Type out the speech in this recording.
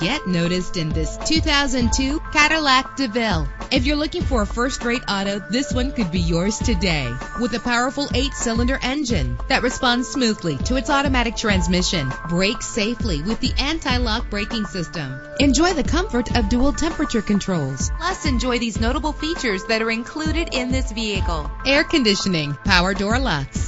get noticed in this 2002 Cadillac DeVille. If you're looking for a first-rate auto, this one could be yours today. With a powerful eight-cylinder engine that responds smoothly to its automatic transmission, brakes safely with the anti-lock braking system. Enjoy the comfort of dual temperature controls. Plus, enjoy these notable features that are included in this vehicle. Air conditioning, power door locks,